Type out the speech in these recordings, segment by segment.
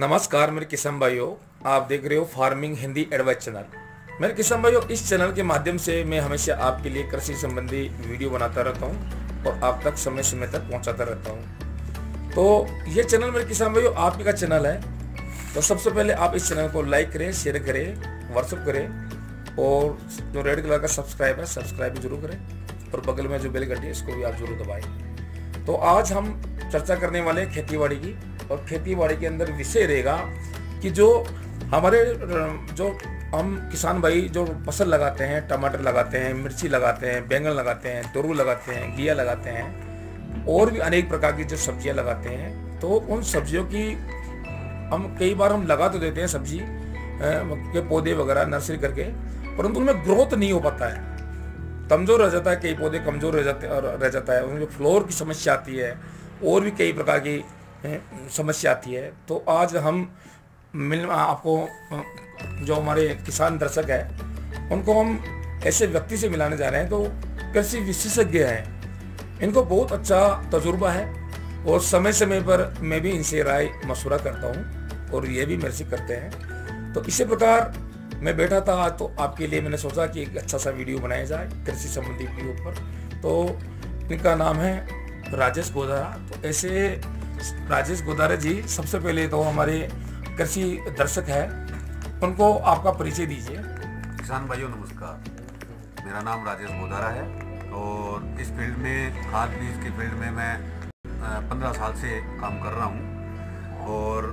नमस्कार मेरे किसान भाइयों, आप देख रहे हो फ़ार्मिंग हिंदी एडवाइस चैनल मेरे किसान भाइयों, इस चैनल के माध्यम से मैं हमेशा आपके लिए कृषि संबंधी वीडियो बनाता रहता हूँ और आप तक समय समय तक पहुंचाता रहता हूँ। तो ये चैनल मेरे किसान भाइयों, आपका का चैनल है। तो सबसे पहले आप इस चैनल को लाइक करें शेयर करें व्हाट्सअप करें और जो रेड कलर का सब्सक्राइब है सब्सक्राइब ज़रूर करें और बगल में जो बेल घंटी है, इसको भी आप ज़रूर दबाएँ। तो आज हम चर्चा करने वाले हैं खेती बाड़ी की। और खेती बाड़ी के अंदर विषय रहेगा कि जो हमारे, जो हम किसान भाई जो फ़सल लगाते हैं, टमाटर लगाते हैं, मिर्ची लगाते हैं, बैंगन लगाते हैं, तोरू लगाते हैं, घिया लगाते हैं, और भी अनेक प्रकार की जो सब्ज़ियाँ लगाते हैं तो उन सब्जियों की हम कई बार हम लगा तो देते हैं सब्ज़ी के पौधे वगैरह नर्सरी करके, परंतु उनमें ग्रोथ नहीं हो पाता है। कमज़ोर रह जाता है, कई पौधे कमज़ोर रह जाते, रह जाता है, उनमें फ्लोर की समस्या आती है, और भी कई प्रकार की समस्या आती है। तो आज हम मिल, आपको, जो हमारे किसान दर्शक है, उनको हम ऐसे व्यक्ति से मिलाने जा रहे हैं तो कृषि विशेषज्ञ हैं। इनको बहुत अच्छा तजुर्बा है और समय समय पर मैं भी इनसे राय मशुरा करता हूँ और ये भी मेरे से करते हैं। तो इसी प्रकार मैं बैठा था तो आपके लिए मैंने सोचा कि एक अच्छा सा वीडियो बनाया जाए कृषि संबंधी के ऊपर तो इनका नाम है राजेश गोदारा तो ऐसे राजेश गोदारा जी, सबसे पहले तो हमारे कृषि दर्शक है। उनको आपका परिचय दीजिए। किसान भाइयों, नमस्कार। मेरा नाम राजेश गोदारा है और इस फ़ील्ड में, खाद बीज के फ़ील्ड में मैं पंद्रह साल से काम कर रहा हूँ और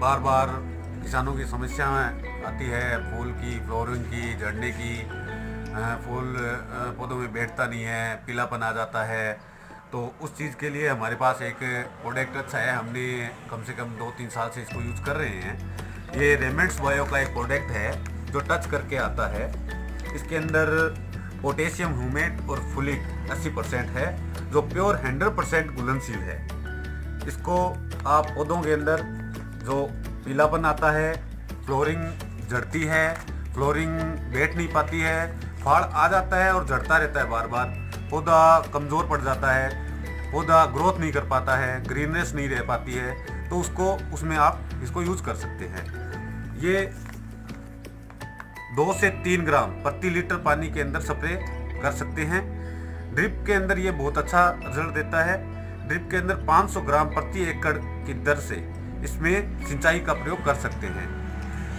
बार बार किसानों की समस्याएँ आती है। फूल की, फ्लोरिंग की, झड़ने की फूल पौधों में बैठता नहीं है, पीलापन आ जाता है। तो उस चीज़ के लिए हमारे पास एक प्रोडक्ट अच्छा है, हमने कम से कम दो तीन साल से इसको यूज़ कर रहे हैं। ये रेमेंट्स बायो का एक प्रोडक्ट है, जो टच करके आता है। इसके अंदर पोटेशियम ह्यूमेट और फुलिक 80 परसेंट है, जो प्योर 100 परसेंट घुलनशील है। इसको आप पौधों के अंदर जो पीलापन आता है फ्लोरिंग झड़ती है फ्लोरिंग बैठ नहीं पाती है, फाड़ आ जाता है और झड़ता रहता है बार बार पौधा कमज़ोर पड़ जाता है, पौधा ग्रोथ नहीं कर पाता है ग्रीननेस नहीं रह पाती है तो उसको, उसमें आप इसको यूज़ कर सकते हैं। ये दो से तीन ग्राम प्रति लीटर पानी के अंदर स्प्रे कर सकते हैं। ड्रिप के अंदर ये बहुत अच्छा रिज़ल्ट देता है। ड्रिप के अंदर 500 ग्राम प्रति एकड़ की दर से इसमें सिंचाई का प्रयोग कर सकते हैं।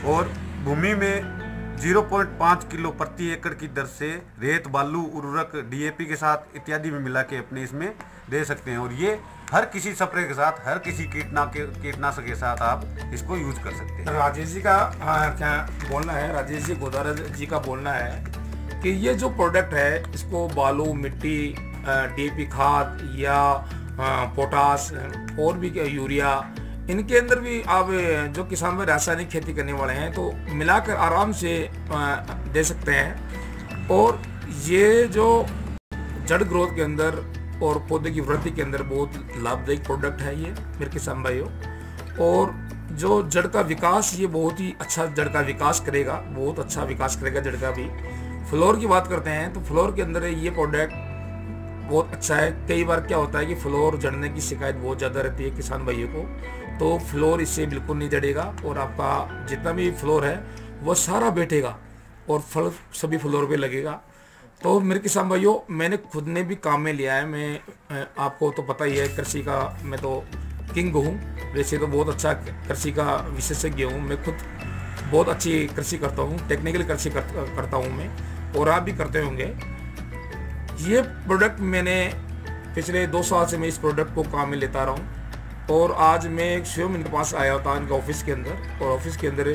और भूमि में 0.5 किलो प्रति एकड़ की दर से रेत बालू उर्वरक डीएपी के साथ इत्यादि में मिला के अपने इसमें दे सकते हैं। और ये हर किसी स्प्रे के साथ हर किसी कीटना के कीटनाशक के साथ आप इसको यूज़ कर सकते हैं। राजेश जी का आ, क्या बोलना है? राजेश जी गोदारा जी का बोलना है कि ये जो प्रोडक्ट है इसको बालू मिट्टी डीएपी खाद या पोटास और भी यूरिया इनके अंदर भी आप जो किसान में रासायनिक खेती करने वाले हैं तो मिलाकर आराम से दे सकते हैं। और ये जो जड़ ग्रोथ के अंदर और पौधे की वृद्धि के अंदर बहुत लाभदायक प्रोडक्ट है ये, मेरे किसान भाइयों। और जो जड़ का विकास, ये बहुत ही अच्छा जड़ का विकास करेगा, बहुत अच्छा विकास करेगा जड़ का भी। फ्लोर की बात करते हैं तो फ्लोर के अंदर ये प्रोडक्ट बहुत अच्छा है। कई बार क्या होता है कि फ्लोर जड़ने की शिकायत बहुत ज़्यादा रहती है किसान भाइयों को। तो फ्लोर इससे बिल्कुल नहीं जड़ेगा और आपका जितना भी फ्लोर है वो सारा बैठेगा और फल सभी फ्लोर पे लगेगा। तो मेरे किसान भाइयों मैंने खुद ने भी काम में लिया है। मैं आपको तो पता ही है कृषि का मैं तो किंग हूँ। वैसे तो बहुत अच्छा कृषि का विशेषज्ञ हूँ। मैं खुद बहुत अच्छी कृषि करता हूँ टेक्निकल कृषि कर, करता हूँ मैं और आप भी करते होंगे। ये प्रोडक्ट मैंने पिछले दो साल से मैं इस प्रोडक्ट को काम में लेता रहा हूँ। और आज मैं एक स्वयं इनके पास आया था इनके ऑफ़िस के अंदर और ऑफ़िस के अंदर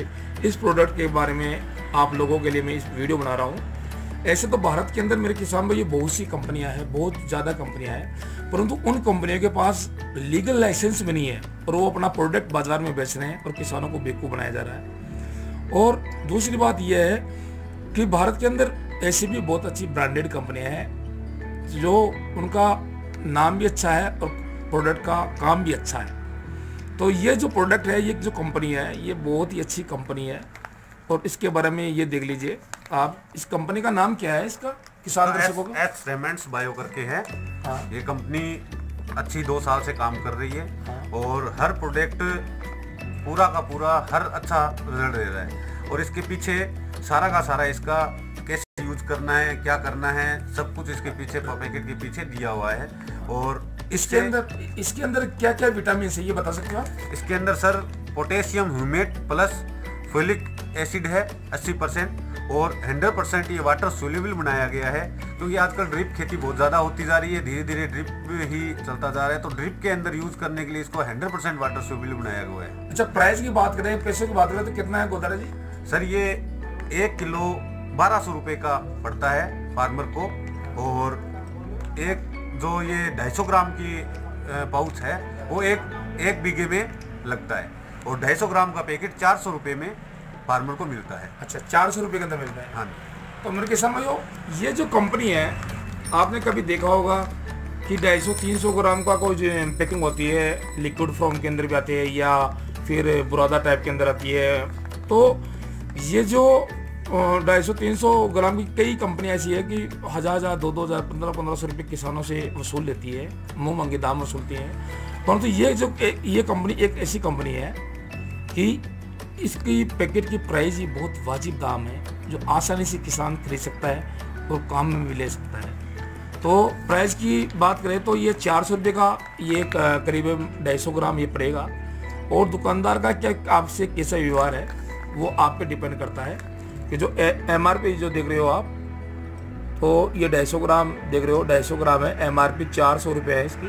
इस प्रोडक्ट के बारे में आप लोगों के लिए मैं इस वीडियो बना रहा हूँ। ऐसे तो भारत के अंदर मेरे किसान भाई बहुत सी कंपनियाँ हैं, बहुत ज़्यादा कंपनियाँ हैं, परंतु उन कंपनियों के पास लीगल लाइसेंस भी नहीं है और वो अपना प्रोडक्ट बाज़ार में बेच रहे हैं और किसानों को बेवकूफ़ बनाया जा रहा है। और दूसरी बात यह है कि भारत के अंदर ऐसी भी बहुत अच्छी ब्रांडेड कंपनियाँ हैं जो उनका नाम भी अच्छा है और प्रोडक्ट का काम भी अच्छा है। तो ये जो प्रोडक्ट है ये जो कंपनी है ये बहुत ही अच्छी कंपनी है। और इसके बारे में ये देख लीजिए आप इस कंपनी का नाम क्या है इसका? किसान दर्शकों का? एच रेमेंट्स बायो करके है। हाँ। ये कंपनी अच्छी दो साल से काम कर रही है। हाँ। और हर प्रोडक्ट पूरा का पूरा हर अच्छा रिज़ल्ट दे रहा है। और इसके पीछे सारा का सारा इसका कैसे यूज़ करना है क्या करना है सब कुछ इसके पीछे पैकेट के पीछे दिया हुआ है। और इसके अंदर इसके अंदर क्या क्या विटामिन है ये बता सकते हो आप? इसके अंदर sir potassium humate plus folic acid है 80 परसेंट और 100 परसेंट ये वाटर सोल्यूबल बनाया गया है। क्योंकि आजकल ड्रिप खेती बहुत ज़्यादा होती जा रही है धीरे धीरे ड्रिप ही चलता जा रहा है तो ड्रिप के अंदर यूज़ करने के लिए इसको 100 परसेंट वाटर सोल्यूबल बनाया गया है। अच्छा प्राइस की बात करें पैसे की बात करें तो कितना है गोदारा जी? सर ये एक किलो बारह सौ रुपये का पड़ता है फार्मर को और एक जो ये ढाई सौ ग्राम की पाउच है वो एक एक बीघे में लगता है। और ढाई सौ ग्राम का पैकेट चार सौ रुपये में फार्मर को मिलता है। अच्छा चार सौ रुपये के अंदर मिलता है? हाँ तो मेरे किसान भाइयों ये जो कंपनी है आपने कभी देखा होगा कि ढाई सौ तीन सौ ग्राम का कोई जो पैकिंग होती है लिक्विड फॉर्म के अंदर भी आती है या फिर बुरादा टाइप के अंदर आती है तो ये जो ढाई सौ, तीन सौ ग्राम की कई कंपनियाँ ऐसी है कि हज़ार हज़ार, दो दो हज़ार, पंद्रह पंद्रह सौ रुपये किसानों से वसूल लेती है, मुँह मंगे दाम वसूलती हैं। परंतु ये जो ये कंपनी एक ऐसी कंपनी है कि इसकी पैकेट की प्राइस ही बहुत वाजिब दाम है, जो आसानी से किसान खरीद सकता है और काम में भी ले सकता है। तो प्राइस की बात करें तो ये चार सौ रुपये का ये करीब ढाई सौ ग्राम ये पड़ेगा। और दुकानदार का क्या आपसे कैसा व्यवहार है, वो आप पे डिपेंड करता है। कि जो एम आर पी जो देख रहे हो आप तो ये ढाई सौ ग्राम देख रहे हो, ढाई सौ ग्राम है। एम आर पी चार सौ रुपये है इसकी।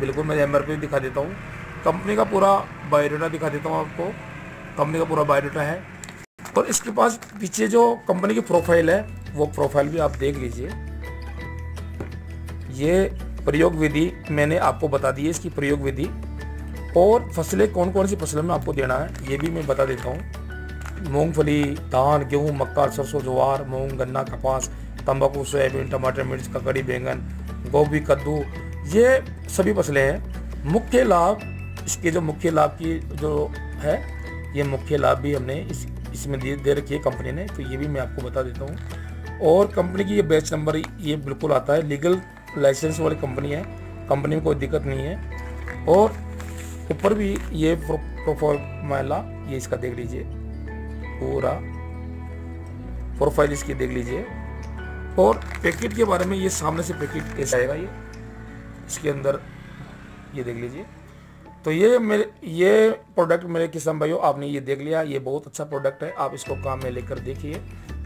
बिल्कुल मैं एम आर पी दिखा देता हूँ। कंपनी का पूरा बायोडाटा दिखा देता हूँ आपको। कंपनी का पूरा बायोडाटा है। और इसके पास पीछे जो कंपनी की प्रोफ़ाइल है, वो प्रोफ़ाइल भी आप देख लीजिए। ये प्रयोग विधि मैंने आपको बता दी है इसकी प्रयोग विधि। और फ़सलें कौन कौन सी फ़सलों में आपको देना है, ये भी मैं बता देता हूँ। मूंगफली धान गेहूँ मक्का सरसों ज्वार मूंग गन्ना कपास तंबाकू सोयाबीन टमाटर मिर्च ककड़ी बैंगन गोभी कद्दू ये सभी फ़सलें हैं। मुख्य लाभ इसके जो मुख्य लाभ की जो है ये मुख्य लाभ भी हमने इस इसमें दे, दे रखी है कंपनी ने तो ये भी मैं आपको बता देता हूँ। और कंपनी की ये बैच नंबर ये बिल्कुल आता है लीगल लाइसेंस वाली कंपनी है कंपनी में कोई दिक्कत नहीं है। और ऊपर भी ये प्रोफ़ाइल ये इसका देख लीजिए। पूरा प्रोफ़ाइल इसकी देख लीजिए। और पैकेट के बारे में ये सामने से पैकेट कैसा आएगा ये। इसके अंदर ये देख लीजिए। तो ये मेरे, ये प्रोडक्ट मेरे किसान भाइयों, आपने ये देख लिया। ये बहुत अच्छा प्रोडक्ट है। आप इसको काम में लेकर देखिए।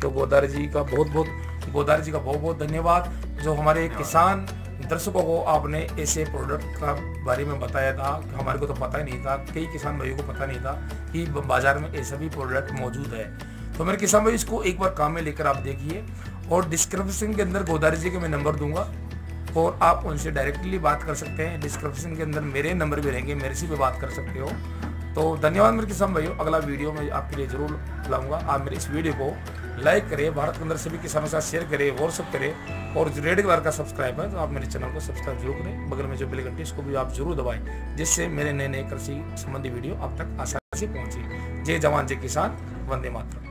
तो गोदार जी का बहुत बहुत गोदार जी का बहुत बहुत धन्यवाद। जो हमारे किसान दर्शकों को आपने ऐसे प्रोडक्ट का बारे में बताया था हमारे को तो पता ही नहीं था, कई किसान भाइयों को पता नहीं था कि बाज़ार में ऐसा भी प्रोडक्ट मौजूद है। तो मेरे किसान भाई, इसको एक बार काम में लेकर आप देखिए और डिस्क्रिप्शन के अंदर गोदारी जी के मैं नंबर दूँगा और आप उनसे डायरेक्टली बात कर सकते हैं। डिस्क्रिप्शन के अंदर मेरे नंबर भी रहेंगे, मेरे से भी बात कर सकते हो। तो धन्यवाद मेरे किसान भाइयों, अगला वीडियो में आपके लिए ज़रूर लाऊँगा। आप मेरे इस वीडियो को लाइक करें, भारत के अंदर सभी किसानों के साथ शेयर करें व्हाट्सअप करें, और रेड कलर का सब्सक्राइब है तो आप मेरे चैनल को सब्सक्राइब ज़रूर करें। बगल में जो बिल घंटी इसको भी आप ज़रूर दबाएँ, जिससे मेरे नए नए कृषि संबंधी वीडियो आप तक आसानी से पहुँचे। जय जवान, जय किसान, वंदे मातरम।